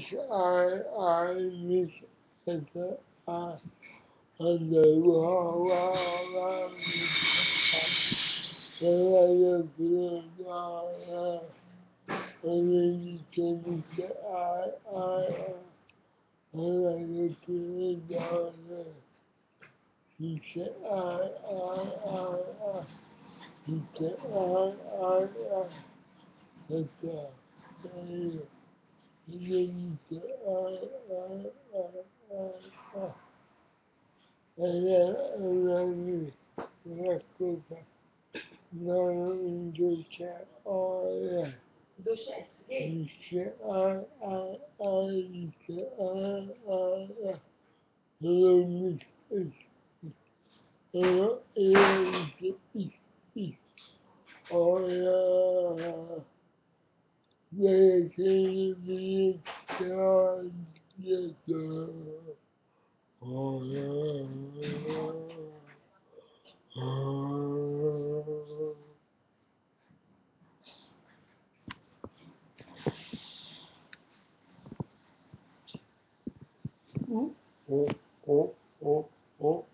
S I I miss S I and the wow wow wow and I just feel God and then you can say I I and I just feel God he said I I I I he said I I I that's all. Thank you. And you say Kağıt getir. Aya. Oh.